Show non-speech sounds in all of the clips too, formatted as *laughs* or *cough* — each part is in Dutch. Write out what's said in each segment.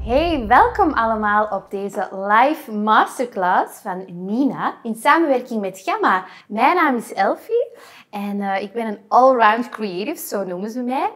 Hey, welkom allemaal op deze live masterclass van Nina in samenwerking met Gamma. Mijn naam is Elfie en uh, ik ben een allround creative, zo noemen ze mij.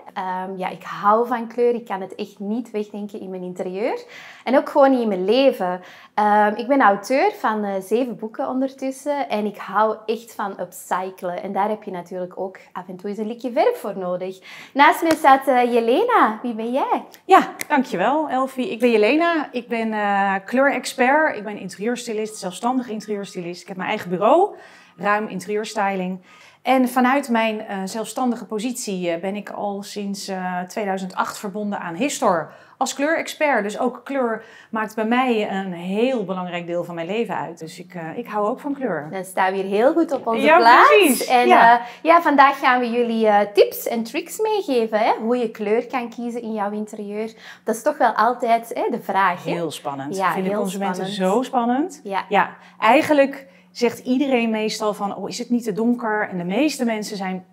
Um, ja, ik hou van kleur, ik kan het echt niet wegdenken in mijn interieur en ook gewoon in mijn leven. Um, ik ben auteur van uh, zeven boeken ondertussen en ik hou echt van upcyclen. En daar heb je natuurlijk ook af en toe eens een likje verf voor nodig. Naast mij staat uh, Jelena. Wie ben jij? Ja, dankjewel Elfie. Ik ben Jelena. Ik ben uh, kleurexpert. Ik ben interieurstylist, zelfstandig interieurstylist. Ik heb mijn eigen bureau, ruim interieurstyling. En vanuit mijn uh, zelfstandige positie uh, ben ik al sinds uh, 2008 verbonden aan Histor als kleurexpert. Dus ook kleur maakt bij mij een heel belangrijk deel van mijn leven uit. Dus ik, ik hou ook van kleur. Dan staan we hier heel goed op onze ja, plaats. Precies. En ja. ja, vandaag gaan we jullie tips en tricks meegeven. Hè? Hoe je kleur kan kiezen in jouw interieur. Dat is toch wel altijd hè, de vraag. Hè? Heel spannend. Ja, Vinden heel consumenten spannend. zo spannend. Ja. ja, eigenlijk zegt iedereen meestal van, oh, is het niet te donker? En de meeste mensen zijn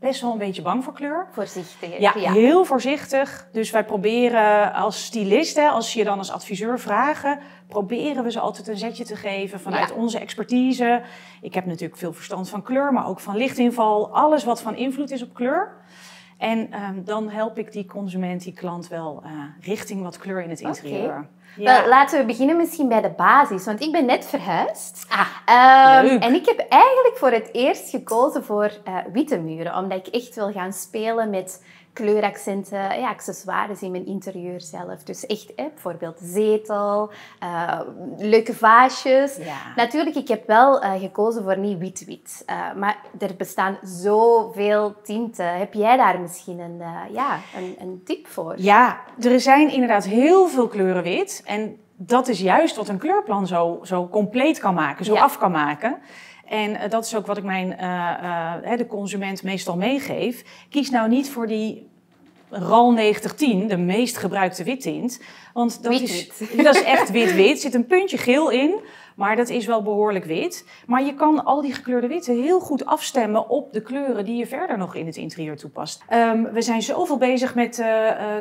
best wel een beetje bang voor kleur. Voorzichtig. Ja, ja. heel voorzichtig. Dus wij proberen als stylist, hè, als je dan als adviseur vragen, proberen we ze altijd een zetje te geven vanuit Ja. onze expertise. Ik heb natuurlijk veel verstand van kleur, maar ook van lichtinval. Alles wat van invloed is op kleur. En um, dan help ik die consument, die klant wel uh, richting wat kleur in het interieur. Okay. Wel, laten we beginnen misschien bij de basis, want ik ben net verhuisd. Ah, um, leuk. en ik heb eigenlijk voor het eerst gekozen voor uh, witte muren, omdat ik echt wil gaan spelen met kleuraccenten, ja, accessoires in mijn interieur zelf. Dus echt hè, bijvoorbeeld zetel, uh, leuke vaasjes. Ja. Natuurlijk, ik heb wel uh, gekozen voor niet wit-wit. Uh, maar er bestaan zoveel tinten. Heb jij daar misschien een, ja, een, een tip voor? Ja, er zijn inderdaad heel veel kleuren wit. En dat is juist wat een kleurplan zo, zo compleet kan maken, zo Ja. af kan maken. En dat is ook wat ik mijn, uh, uh, de consument meestal meegeef. Kies nou niet voor die RAL 9010, de meest gebruikte wittint. Want dat, is, *laughs* dat is echt wit-wit. Er zit een puntje geel in, maar dat is wel behoorlijk wit. Maar je kan al die gekleurde witten heel goed afstemmen op de kleuren die je verder nog in het interieur toepast. Um, we zijn zoveel bezig met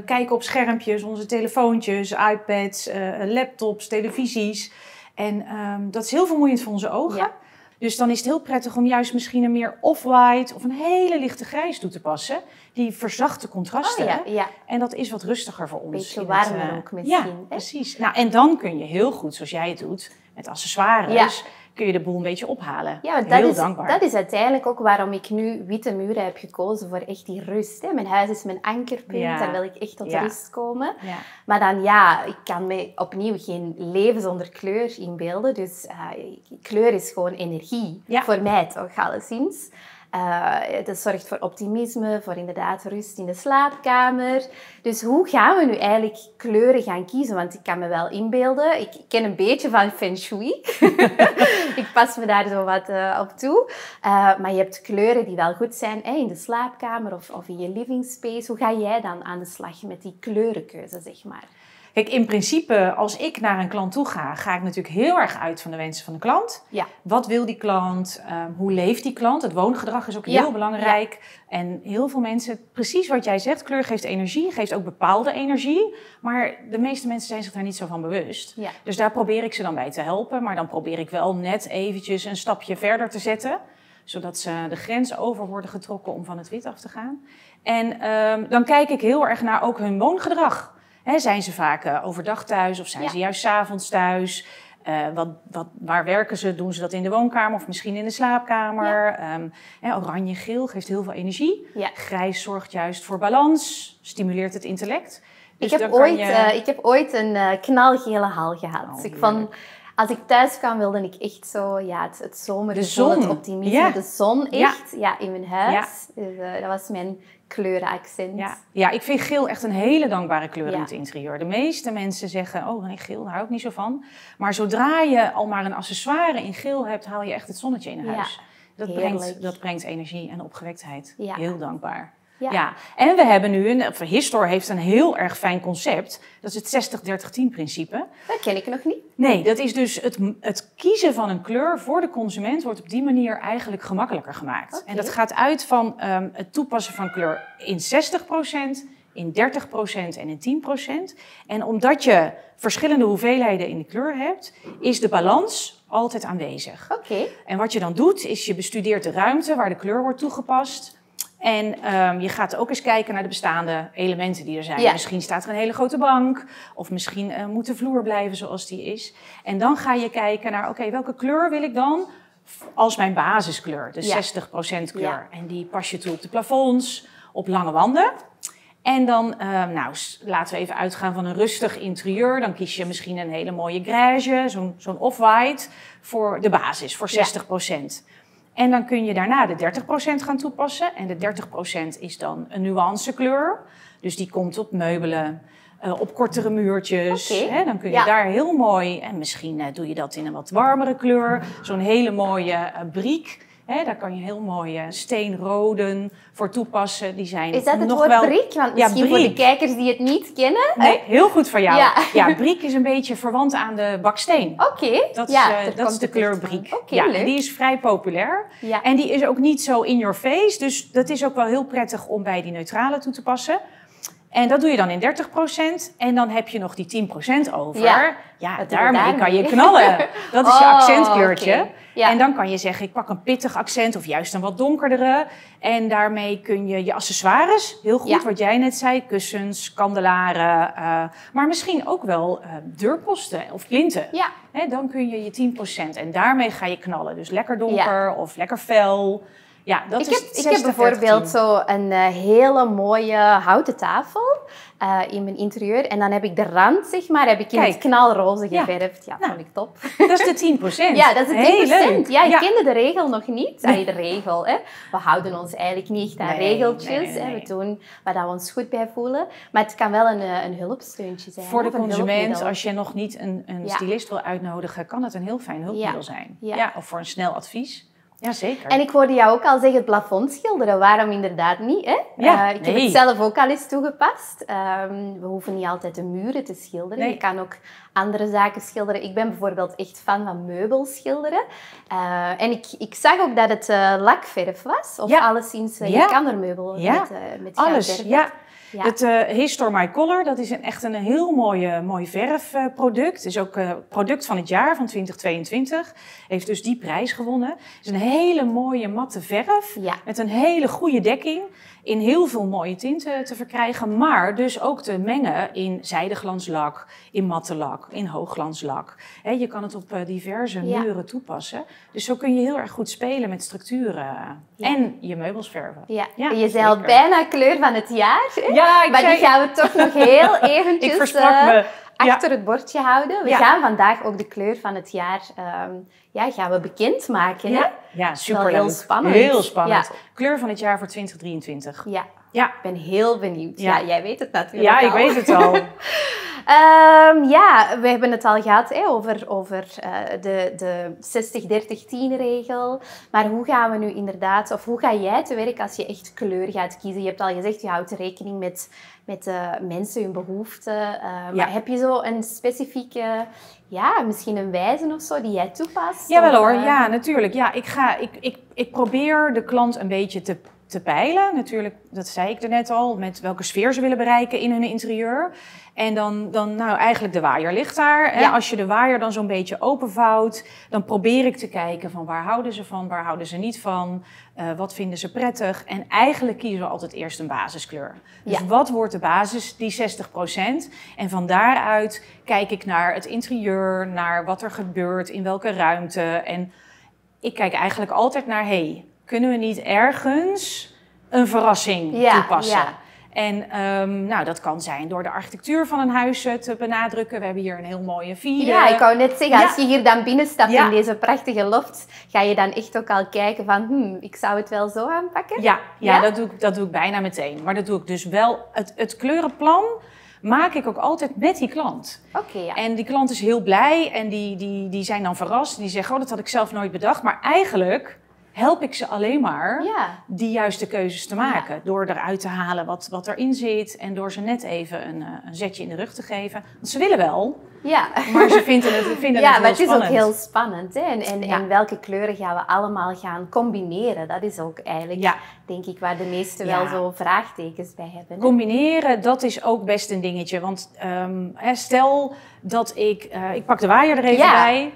kijken op schermpjes, onze telefoontjes, iPads, laptops, televisies. En um, dat is heel vermoeiend voor onze ogen. Ja. Dus dan is het heel prettig om juist misschien een meer off-white of een hele lichte grijs toe te passen. Die verzachte contrasten. Oh, ja, ja. En dat is wat rustiger voor ons. Beetje warmer het, uh, ook misschien. Ja, hè? precies. Nou, en dan kun je heel goed, zoals jij het doet, met accessoires. Kun je de boel een beetje ophalen. Ja, dat heel is, dankbaar. dat is uiteindelijk ook waarom ik nu witte muren heb gekozen voor echt die rust. Hè. Mijn huis is mijn ankerpunt, Ja. daar wil ik echt tot Ja. rust komen. Ja. Maar dan ja, ik kan me opnieuw geen leven zonder kleur inbeelden. Dus uh, kleur is gewoon energie. Voor mij toch, alleszins. Dat zorgt voor optimisme, voor inderdaad rust in de slaapkamer. Dus hoe gaan we nu eigenlijk kleuren gaan kiezen? Want ik kan me wel inbeelden, ik ken een beetje van feng shui. *laughs* ik pas me daar zo wat uh, op toe. Uh, maar je hebt kleuren die wel goed zijn hè, in de slaapkamer of, of in je living space. Hoe ga jij dan aan de slag met die kleurenkeuze, zeg maar? Kijk, in principe, als ik naar een klant toe ga, ga ik natuurlijk heel erg uit van de wensen van de klant. Ja. Wat wil die klant? Um, hoe leeft die klant? Het woongedrag is ook Ja. heel belangrijk. Ja. En heel veel mensen, precies wat jij zegt, kleur geeft energie, geeft ook bepaalde energie. Maar de meeste mensen zijn zich daar niet zo van bewust. Ja. Dus daar probeer ik ze dan bij te helpen. Maar dan probeer ik wel net eventjes een stapje verder te zetten. Zodat ze de grens over worden getrokken om van het wit af te gaan. En um, dan kijk ik heel erg naar ook hun woongedrag. He, zijn ze vaak uh, overdag thuis of zijn Ja. ze juist avonds thuis? Uh, wat, wat, waar werken ze? Doen ze dat in de woonkamer of misschien in de slaapkamer? Um, Oranje-geel geeft heel veel energie. Ja. Grijs zorgt juist voor balans, stimuleert het intellect. Dus ik, heb ooit, je... uh, ik heb ooit een uh, knalgele hal gehad. Oh, ik als ik thuis kwam, wilde ik echt zo ja, het, het zon. het optimisme, Ja. de zon echt ja. in mijn huis. Dus, dat was mijn kleurenaccent. Ja. ja, ik vind geel echt een hele dankbare kleur Ja. in het interieur. De meeste mensen zeggen, oh nee, geel, daar hou ik niet zo van. Maar zodra je al maar een accessoire in geel hebt, haal je echt het zonnetje in Ja. huis. Dat Heerlijk. brengt, dat brengt energie en opgewektheid. Heel dankbaar. Ja. Ja. en we hebben nu, een, of Histor heeft een heel erg fijn concept. Dat is het 60-30-10 principe. Dat ken ik nog niet. Nee, dat is dus het, het kiezen van een kleur voor de consument wordt op die manier eigenlijk gemakkelijker gemaakt. En dat gaat uit van ehm, het toepassen van kleur in 60% in 30% en in 10%. En omdat je verschillende hoeveelheden in de kleur hebt, is de balans altijd aanwezig. Oké. En wat je dan doet, is je bestudeert de ruimte waar de kleur wordt toegepast. En ehm, je gaat ook eens kijken naar de bestaande elementen die er zijn. Ja. Misschien staat er een hele grote bank, of misschien eh, moet de vloer blijven zoals die is. En dan ga je kijken naar, oké, welke kleur wil ik dan als mijn basiskleur? De Ja. 60% kleur. Ja. En die pas je toe op de plafonds, op lange wanden. En dan, ehm, nou, laten we even uitgaan van een rustig interieur. Dan kies je misschien een hele mooie grijze, zo'n zo'n off-white, voor de basis, voor Ja. 60%. En dan kun je daarna de 30% gaan toepassen. En de 30% is dan een nuancekleur. Dus die komt op meubelen, eh, op kortere muurtjes. Oké. Hè, dan kun je Ja. daar heel mooi, en misschien eh, doe je dat in een wat warmere kleur. Zo'n hele mooie eh briek. Hè, daar kan je heel mooie steenroden voor toepassen. Die zijn Is dat het nog woord wel... briek? Want Ja, misschien voor de kijkers die het niet kennen. Nee, heel goed voor jou. Ja. Ja. briek is een beetje verwant aan de baksteen. Oké. Dat is, ja, eh, daar dat is de het kleur briek. Oké, ja, leuk. en die is vrij populair. En die is ook niet zo in your face. Dus dat is ook wel heel prettig om bij die neutrale toe te passen. En dat doe je dan in 30%. En dan heb je nog die 10% over. Ja. Daarmee kan je knallen. *laughs* Dat is je Oh, accentkleurtje. Ja. En dan kan je zeggen, ik pak een pittig accent of juist een wat donkerdere. En daarmee kun je je accessoires, heel goed Ja. wat jij net zei, kussens, kandelaren. eh, maar misschien ook wel eh, deurposten of plinten. Ja. Hè, dan kun je je 10% en daarmee ga je knallen. Dus lekker donker of lekker fel. Ja, dat ik is heb, ik heb 60, bijvoorbeeld 30, zo een eh, hele mooie houten tafel eh, in mijn interieur. En dan heb ik de rand, zeg maar, heb ik in Kijk. het knalroze Ja. geverfd. Ja, Nou. vond ik top. 10. Dat is de 10%. *laughs* Ja, dat is het 10%. Heel leuk. Ja, ik kende de regel nog niet. Allee, de regel, hè. We houden ons eigenlijk niet echt aan Nee, regeltjes. nee, nee, Hè. nee. We doen waar we ons goed bij voelen. Maar het kan wel een, eh, een hulpsteuntje zijn. Voor de consument, als je nog niet een, een Ja. stylist wil uitnodigen, kan het een heel fijn hulpmiddel Ja. zijn. Ja. of voor een snel advies. Ja, zeker. En ik hoorde jou ook al zeggen plafond schilderen. Waarom inderdaad niet? Hè? Ja, Eh, ik heb het zelf ook al eens toegepast. Ehm, we hoeven niet altijd de muren te schilderen. Nee. Je kan ook andere zaken schilderen. Ik ben bijvoorbeeld echt fan van meubels schilderen. Eh, en ik, ik zag ook dat het eh, lakverf was. Of Ja. alleszins, Ja. je kan er meubel met, met Alles, goudverf. ja. Ja. Het eh Histor My Color, dat is een, echt een heel mooie, mooi verfproduct. Is ook eh product van het jaar van 2022. Heeft dus die prijs gewonnen. Het is een hele mooie matte verf. Ja. Met een hele goede dekking. In heel veel mooie tinten te verkrijgen. Maar dus ook te mengen in zijdeglanslak, in matte lak, in hoogglanslak. Je kan het op eh, diverse Ja. muren toepassen. Dus zo kun je heel erg goed spelen met structuren. Ja. En je meubels verven. Ja. Ja, je zei al bijna kleur van het jaar. Ja, ik Maar zei- die gaan we toch nog heel *laughs* eventjes... Ik versprak eh, me. Achter het bordje houden. We gaan vandaag ook de kleur van het jaar ehm, ja, gaan we bekendmaken. Hè? Ja, ja super heel spannend. Heel spannend. Ja. Kleur van het jaar voor 2023. Ja, Ja, ik ben heel benieuwd. Ja, Ja. jij weet het natuurlijk ja ik weet het al. *laughs* Ehm, ja, we hebben het al gehad hè, over, over eh, de, de 60-30-10-regel. Maar hoe gaan we nu inderdaad, of hoe ga jij te werk als je echt kleur gaat kiezen? Je hebt al gezegd, je houdt rekening met, met eh, mensen, hun behoeften. Eh, Maar heb je zo een specifieke, ja, misschien een wijze of zo die jij toepast? Jawel hoor, eh, ja natuurlijk. Ja, ik, ga, ik, ik, ik probeer de klant een beetje te, te peilen. Natuurlijk, dat zei ik er net al, met welke sfeer ze willen bereiken in hun interieur. En dan, dan nou eigenlijk de waaier ligt daar. Hè? Ja. Als je de waaier dan zo'n beetje openvouwt, dan probeer ik te kijken van waar houden ze van, waar houden ze niet van, eh, wat vinden ze prettig. En eigenlijk kiezen we altijd eerst een basiskleur. Dus Ja. wat wordt de basis, die 60%? En van daaruit kijk ik naar het interieur, naar wat er gebeurt, in welke ruimte. En ik kijk eigenlijk altijd naar, hey, kunnen we niet ergens een verrassing Ja, toepassen? ja. En ehm, nou, dat kan zijn door de architectuur van een huis eh, te benadrukken. We hebben hier een heel mooie vierde. Ja, ik wou net zeggen, Ja. als je hier dan binnenstapt Ja. in deze prachtige loft, ga je dan echt ook al kijken van, hmm, ik zou het wel zo aanpakken? Ja, ja, Ja? Dat, doe ik, dat doe ik bijna meteen. Maar dat doe ik dus wel. Het, het kleurenplan maak ik ook altijd met die klant. Oké, ja. En die klant is heel blij en die, die, die zijn dan verrast. Die zeggen, oh, dat had ik zelf nooit bedacht. Maar eigenlijk help ik ze alleen maar Ja. die juiste keuzes te maken. Door eruit te halen wat, wat erin zit en door ze net even een, eh, een zetje in de rug te geven. Want ze willen wel, Ja. maar ze vinden het, vinden *laughs* Ja, het maar het is ook heel spannend. Hè? En, en, Ja. en welke kleuren gaan we allemaal gaan combineren? Dat is ook eigenlijk, denk ik, waar de meesten wel zo vraagtekens bij hebben. hè. Combineren, dat is ook best een dingetje. Want ehm, stel dat ik... eh, ik pak de waaier er even bij.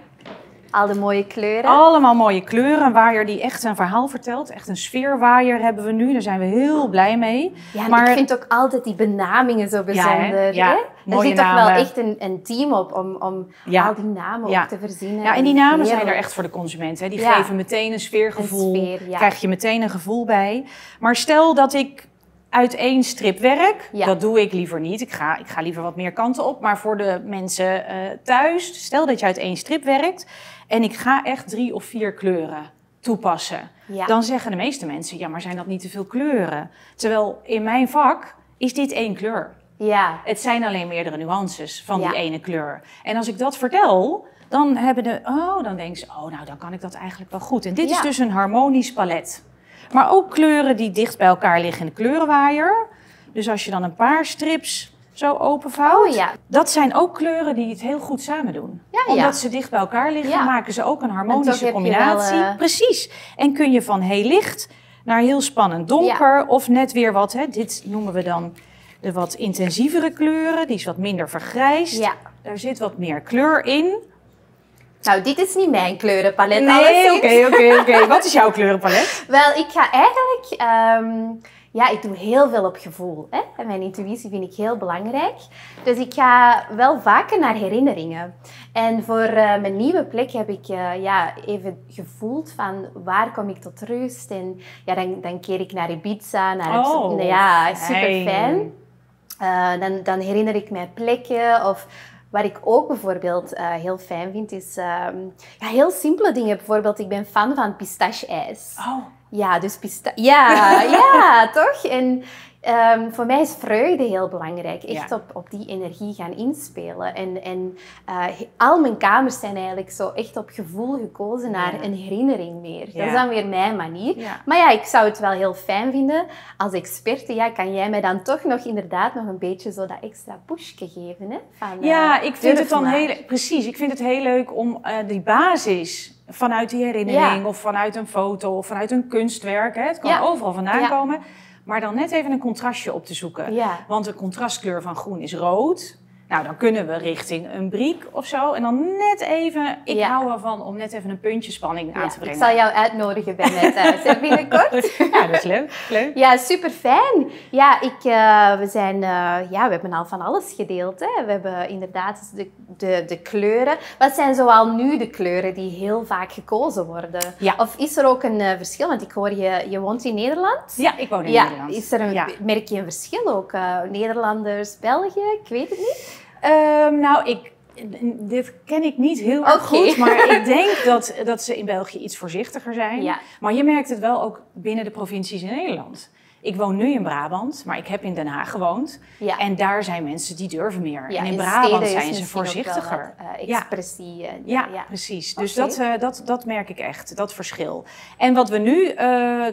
Al de mooie kleuren. Allemaal mooie kleuren. Een waaier die echt een verhaal vertelt. Echt een sfeerwaaier hebben we nu. Daar zijn we heel blij mee. Ja, maar- ik vind ook altijd die benamingen zo bijzonder. Ja, hè? Er zit toch wel echt een, een team op om, om Ja. al die namen Ja. ook te verzinnen. Ja, en die namen zijn er echt voor de consument. Hè. Die geven meteen een sfeergevoel. Een sfeer, ja. Krijg je meteen een gevoel bij. Maar stel dat ik uit één strip werk. Ja. Dat doe ik liever niet. Ik ga, ik ga liever wat meer kanten op. Maar voor de mensen eh, thuis. Stel dat je uit één strip werkt. En ik ga echt drie of vier kleuren toepassen. Ja. Dan zeggen de meeste mensen, ja, maar zijn dat niet te veel kleuren? Terwijl in mijn vak is dit één kleur. Ja, Het zijn alleen meerdere nuances van Ja. die ene kleur. En als ik dat vertel, dan hebben de, oh, dan denken ze, oh, nou, dan kan ik dat eigenlijk wel goed. En dit is dus een harmonisch palet. Maar ook kleuren die dicht bij elkaar liggen in de kleurenwaaier. Dus als je dan een paar strips zo openvouwt, Oh, ja. dat zijn ook kleuren die het heel goed samen doen. Ja, ja. Omdat ze dicht bij elkaar liggen, maken ze ook een En harmonische combinatie. wel, eh, Precies. En kun je van heel licht naar heel spannend donker of net weer wat, hè, dit noemen we dan de wat intensievere kleuren. Die is wat minder vergrijsd. Daar zit wat meer kleur in. Nou, dit is niet mijn kleurenpalet. Nee, oké, oké, oké. *laughs* Wat is jouw kleurenpalet? Wel, ik ga eigenlijk... ehm, ja, ik doe heel veel op gevoel. Hè? En mijn intuïtie vind ik heel belangrijk. Dus ik ga wel vaker naar herinneringen. En voor eh, mijn nieuwe plek heb ik eh, ja, even gevoeld van waar kom ik tot rust. En ja, dan, dan keer ik naar Ibiza, naar het... Oh, ja, super fijn. fijn. Eh, dan, dan herinner ik mij plekken of... Wat ik ook bijvoorbeeld eh, heel fijn vind, is ehm, ja, heel simpele dingen. Bijvoorbeeld, ik ben fan van pistache-ijs. Oh, Ja, dus pista ja, *laughs* ja, toch? En ehm, voor mij is vreugde heel belangrijk. Echt Ja. op, op die energie gaan inspelen. En, en eh, al mijn kamers zijn eigenlijk zo echt op gevoel gekozen naar Ja. een herinnering meer. Dat is dan weer mijn manier. Maar ja, ik zou het wel heel fijn vinden als experte. Ja, kan jij mij dan toch nog inderdaad nog een beetje zo dat extra pushje geven? Hè? Van, Ja, eh, ik vind het dan maar. heel... Precies, ik vind het heel leuk om eh, die basis vanuit die herinnering... Of vanuit een foto of vanuit een kunstwerk... Hè, het kan overal vandaan komen... maar dan net even een contrastje op te zoeken. Ja. Want de contrastkleur van groen is rood... Nou, dan kunnen we richting een briek of zo. En dan net even... Ik Ja. hou ervan om net even een puntje spanning aan Ja, te ik brengen. zal jou uitnodigen bij thuis hè, binnenkort. *laughs* Ja, dat is leuk. leuk. Ja, super fijn. Ja, ik, eh, we, zijn, eh, ja, we hebben al van alles gedeeld. Hè. We hebben inderdaad de, de, de kleuren. Wat zijn zoal nu de kleuren die heel vaak gekozen worden? Ja. Of is er ook een eh, verschil? Want ik hoor je, je woont in Nederland. Ja, ik woon in ja, Nederland. is er een, Ja. merk je een verschil ook? eh, Nederlanders, België? Ik weet het niet. Ehm, nou, ik, dit ken ik niet heel erg goed, maar ik *laughs* denk dat, dat ze in België iets voorzichtiger zijn. Ja. Maar je merkt het wel ook binnen de provincies in Nederland. Ik woon nu in Brabant, maar ik heb in Den Haag gewoond. Ja. En daar zijn mensen die durven meer. Ja, en in, in Brabant zijn ze voorzichtiger. wat, eh, Ja. expressie. en- Ja, ja. precies. Dus dat, eh, dat, dat merk ik echt, dat verschil. En wat we nu, eh,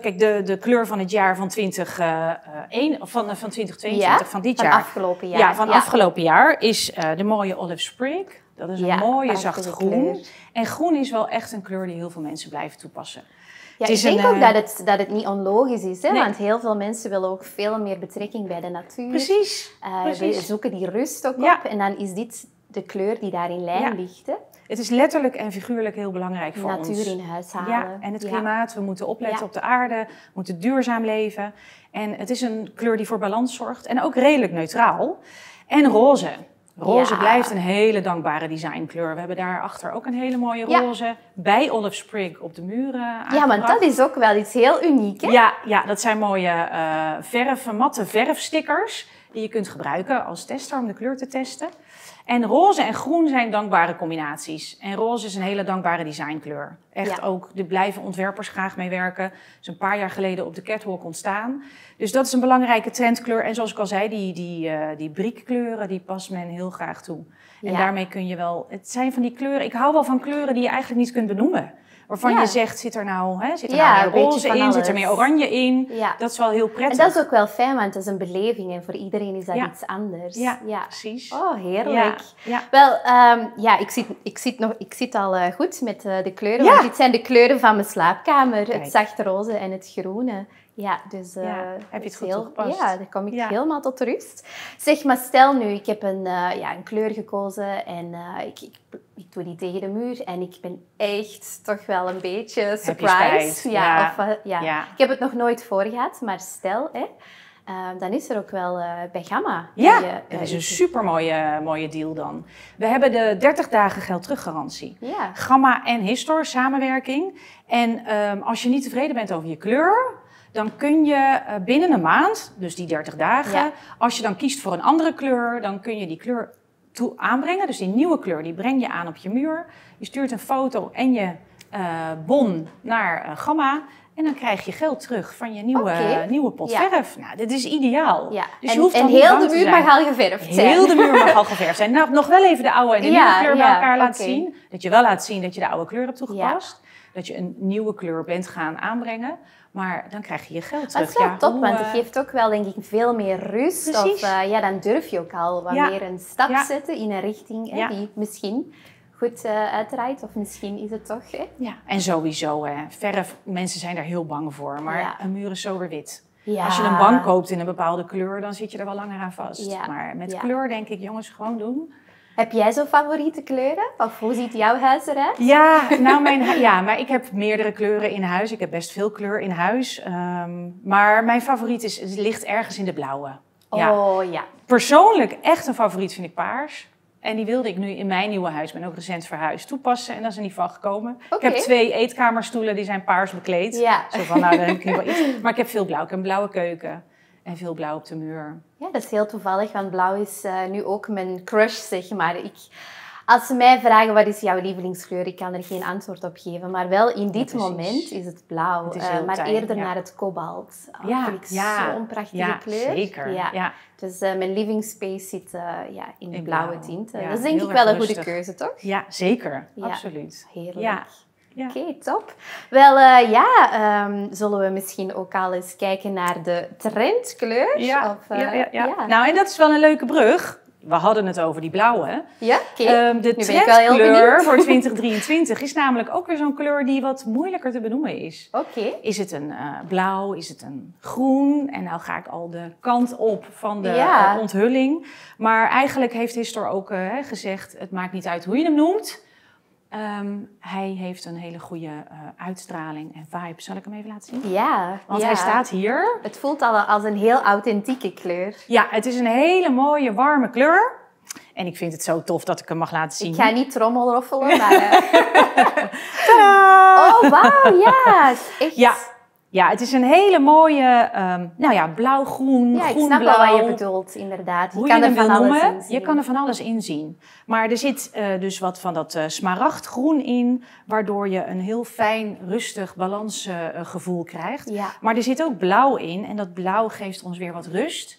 kijk, de, de kleur van het jaar van, 20, eh, eh, één- of van, eh, van 2022, Ja, van dit van jaar. afgelopen jaar. Ja, van afgelopen jaar is eh, de mooie olive sprig. Dat is een mooie prachtige zacht groen. kleur. En groen is wel echt een kleur die heel veel mensen blijven toepassen. Ja, Het ik denk een, ook eh, dat het, dat het niet onlogisch is, hè? Nee. want heel veel mensen willen ook veel meer betrekking bij de natuur. Precies. Precies. we zoeken die rust ook Ja. op en dan is dit de kleur die daar in lijn Ja. ligt. Hè? Het is letterlijk en figuurlijk heel belangrijk voor Natuur ons. in huis halen. Ja, en het klimaat. We moeten opletten Ja. op de aarde, we moeten duurzaam leven. En het is een kleur die voor balans zorgt en ook redelijk neutraal. En roze. Roze Ja. blijft een hele dankbare designkleur. We hebben daarachter ook een hele mooie Ja. roze bij Olive Sprig op de muren Ja, aangebracht. want dat is ook wel iets heel uniek. Hè? Ja, ja, dat zijn mooie eh verf, matte verfstickers die je kunt gebruiken als tester om de kleur te testen. En roze en groen zijn dankbare combinaties. En roze is een hele dankbare designkleur. Echt Ja. ook, er blijven ontwerpers graag mee werken. Dat is een paar jaar geleden op de catwalk ontstaan. Dus dat is een belangrijke trendkleur. En zoals ik al zei, die, die, eh die briekkleuren, die past men heel graag toe. En Ja. daarmee kun je wel, het zijn van die kleuren, ik hou wel van kleuren die je eigenlijk niet kunt benoemen. Waarvan Ja. je zegt, zit er nou, hè, zit er Ja, nou meer beetje roze in, zit er meer oranje in? Ja. Dat is wel heel En prettig. dat is ook wel fijn, want het is een beleving en voor iedereen is dat iets anders. Ja, ja. precies. Oh, heerlijk. Wel, ehm, ja, ik zit, ik, zit nog, ik zit al eh, goed met eh, de kleuren. Want dit zijn de kleuren van mijn slaapkamer. Kijk. Het zachte roze en het groene. Ja, dus... Ja, heb je het goed heel, toegepast? Ja, daar kom ik Ja. helemaal tot rust. Zeg, maar stel nu, ik heb een, eh, ja, een kleur gekozen en eh, ik, ik, ik doe die tegen de muur en ik ben echt toch wel een beetje je surprised. Ja, Ja. Of, ja. Ja. Ik heb het nog nooit voor gehad, maar stel, hè, dan is er ook wel bij Gamma. Ja, dat is een super mooie, mooie deal dan. We hebben de 30 dagen geld teruggarantie. Ja. Gamma en Histor samenwerking. En ehm, als je niet tevreden bent over je kleur, dan kun je eh, binnen een maand, dus die 30 dagen, Ja. als je dan kiest voor een andere kleur, dan kun je die kleur toe aanbrengen. Dus die nieuwe kleur, die breng je aan op je muur. Je stuurt een foto en je eh, bon naar eh, Gamma. En dan krijg je geld terug van je nieuwe, nieuwe pot Ja. verf. Nou, dit is ideaal. Ja. Dus en je hoeft en heel de muur mag al geverfd zijn. Heel de muur mag al geverfd zijn. Nou, nog wel even de oude en de Ja, nieuwe kleur bij elkaar laten zien. Dat je wel laat zien dat je de oude kleur hebt toegepast. Dat je een nieuwe kleur bent gaan aanbrengen. Maar dan krijg je je geld Dat terug. is wel Ja, top, hoe, want eh, het geeft ook wel denk ik veel meer rust. Precies. Of eh, ja, dan durf je ook al wat Ja. meer een stap Ja. zetten in een richting hè, die misschien goed eh, uitdraait. Of misschien is het toch... Hè? Ja, en sowieso, hè. verf, mensen zijn daar heel bang voor. Maar Ja. een muur is zo weer wit. Ja. Als je een bank koopt in een bepaalde kleur, dan zit je er wel langer aan vast. Ja. Maar met Ja. kleur denk ik, jongens, gewoon doen. Heb jij zo favoriete kleuren? Of hoe ziet jouw huis eruit? Ja, nou mijn, ja, maar ik heb meerdere kleuren in huis. Ik heb best veel kleur in huis. Ehm, maar mijn favoriet is, het ligt ergens in de blauwe. Ja. Oh ja. Persoonlijk echt een favoriet vind ik paars. En die wilde ik nu in mijn nieuwe huis, ik ben ook recent verhuisd, toepassen. En dat is er niet van gekomen. Ik heb twee eetkamerstoelen, die zijn paars bekleed. Ja. Zo van, nou, dan heb ik ieder geval iets. Maar ik heb veel blauw. Ik heb een blauwe keuken. En veel blauw op de muur. ja, dat is heel toevallig, want blauw is eh, nu ook mijn crush, zeg maar. Ik, als ze mij vragen wat is jouw lievelingskleur, ik kan er geen antwoord op geven. Maar wel in dit moment is het blauw. Het is eh, maar eerder ja. naar het kobalt. Oh, Ja, vind ik ja, zo'n prachtige Ja, kleur. zeker. Ja. Dus eh, mijn living space zit ja, in de In blauwe blauw. tinten. Dat is denk ik wel een goede keuze, toch? ja, zeker. Absoluut. Heerlijk. Ja. Oké, top. Wel, eh, ja, ehm, zullen we misschien ook al eens kijken naar de trendkleur? Ja, Of, eh, ja, ja, ja. ja. Nou, en dat is wel een leuke brug. We hadden het over die blauwe. Ja, oké. Ehm, de Nu trendkleur voor *laughs* 2023 is namelijk ook weer zo'n kleur die wat moeilijker te benoemen is. Oké. Is het een eh, blauw? Is het een groen? En nou ga ik al de kant op van de Ja. onthulling. Maar eigenlijk heeft Histor ook gezegd, het maakt niet uit hoe je hem noemt. Ehm, hij heeft een hele goede eh, uitstraling en vibe. Zal ik hem even laten zien? Ja, Want ja. hij staat hier. Het voelt al als een heel authentieke kleur. Ja, het is een hele mooie, warme kleur. En ik vind het zo tof dat ik hem mag laten zien. Ik ga niet trommelroffelen, *laughs* maar... *laughs* *laughs* Tadaa! Oh, wauw, ja. Echt. Ja, ja, het is een hele mooie, ehm, nou ja, blauw-groen, Ja, ik snap groen-blauw. wel wat je bedoelt, inderdaad. Je Hoe kan je er van alles in zien. je kan er van alles in zien. Maar er zit eh, dus wat van dat eh, smaragdgroen in, waardoor je een heel fijn, rustig balansgevoel krijgt. Ja. Maar er zit ook blauw in en dat blauw geeft ons weer wat rust.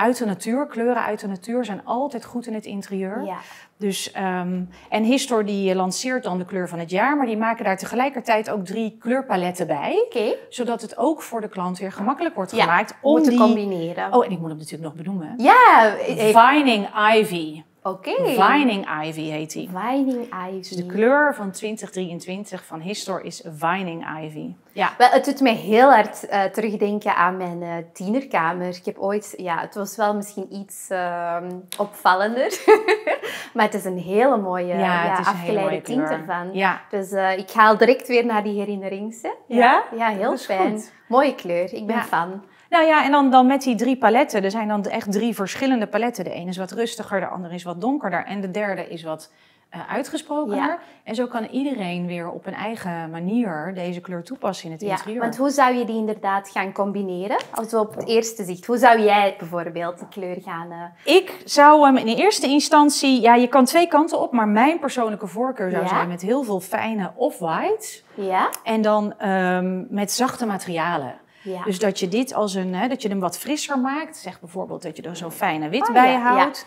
Uit de natuur, kleuren uit de natuur zijn altijd goed in het interieur. Ja. Dus, ehm, en Histor die lanceert dan de kleur van het jaar, maar die maken daar tegelijkertijd ook drie kleurpaletten bij. Zodat het ook voor de klant weer gemakkelijk wordt Ja, gemaakt om Moeten die... combineren. Oh, en ik moet hem natuurlijk nog benoemen. Ja, eh, Vining Ivy. Oké. Vining Ivy heet die. Vining Ivy. Dus de kleur van 2023 van Histor is Vining Ivy. Ja, Wel, het doet mij heel hard eh, terugdenken aan mijn eh, tienerkamer. Ik heb ooit, ja, het was wel misschien iets ehm, opvallender, *laughs* maar het is een hele mooie, Ja, ja, het is een hele afgeleide mooie tint kleur. ervan. Ja. Dus eh, ik haal direct weer naar die herinnering. hè. Ja? Ja, heel fijn. goed. Mooie kleur, ik ben fan. Nou ja, en dan, dan met die drie paletten. Er zijn dan echt drie verschillende paletten. De ene is wat rustiger, de andere is wat donkerder. En de derde is wat eh, uitgesprokener. Ja. En zo kan iedereen weer op een eigen manier deze kleur toepassen in het Ja, interieur. want hoe zou je die inderdaad gaan combineren? Als we op het eerste zicht, hoe zou jij bijvoorbeeld die kleur gaan... eh, Ik zou hem in de eerste instantie, ja, je kan twee kanten op, maar mijn persoonlijke voorkeur zou Ja? zijn met heel veel fijne off-white ja? en dan ehm, met zachte materialen. Ja. Dus dat je dit als een, hè, dat je hem wat frisser maakt. Zeg bijvoorbeeld dat je er zo'n fijne wit Oh, bij houdt.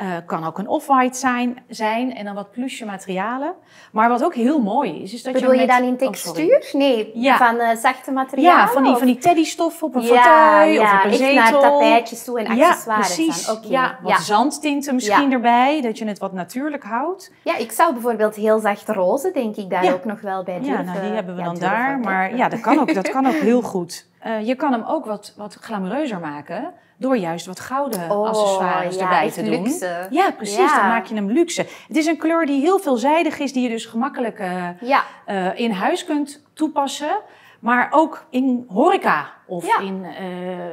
Uh, kan ook een off-white zijn, zijn en dan wat plusje materialen. Maar wat ook heel mooi is, is dat Bedoel je je met... dan in oh, textuur? nee, Ja. van eh, zachte materialen? ja, van die, of- van die teddystof op een ja, fauteuil ja, of op een echt zetel. naar tapijtjes toe en ja, accessoires precies. Ja, wat zandtinten misschien erbij, dat je het wat natuurlijk houdt. Ja, ik zou bijvoorbeeld heel zachte rozen, denk ik, daar ook nog wel bij durven. Ja, nou, die hebben we dan daar. Maar ja, dat kan ook, dat kan ook heel goed. Eh, je kan hem ook wat, wat glamoureuzer maken door juist wat gouden Oh, accessoires ja, erbij te doen. luxe. Ja, precies. Ja. Dan maak je hem luxe. Het is een kleur die heel veelzijdig is, die je dus gemakkelijk eh, Ja, eh, in huis kunt toepassen. Maar ook in horeca of in eh,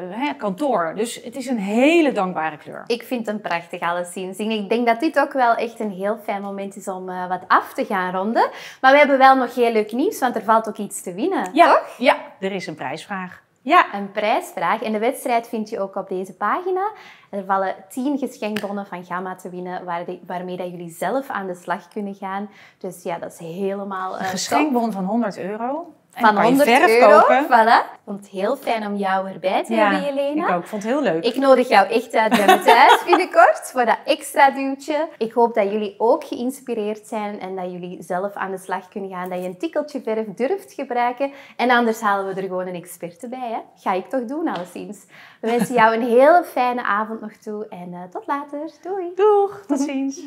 hè, kantoor. Dus het is een hele dankbare kleur. ik vind hem prachtig alleszins. En ik denk dat dit ook wel echt een heel fijn moment is om wat af te gaan ronden. Maar we hebben wel nog heel leuk nieuws, want er valt ook iets te winnen. Ja, Toch? ja, er is een prijsvraag. Ja, Een prijsvraag. En de wedstrijd vind je ook op deze pagina. Er vallen 10 geschenkbonnen van Gamma te winnen, waar de- waarmee dat jullie zelf aan de slag kunnen gaan. Dus ja, dat is helemaal eh, een top. geschenkbon van 100 euro. Van kan je 100 verf euro. kopen. Voilà. Ik vond het heel fijn om jou erbij te hebben, Jelena. ik ook. vond het heel leuk. Ik nodig jou echt uit bij me thuis *laughs* binnenkort voor dat extra duwtje. Ik hoop dat jullie ook geïnspireerd zijn en dat jullie zelf aan de slag kunnen gaan. Dat je een tikkeltje verf durft gebruiken. En anders halen we er gewoon een experte bij. Hè? Ga ik toch doen, alleszins. We wensen jou een hele fijne avond nog toe en eh, tot later. Doei! Doeg, tot ziens.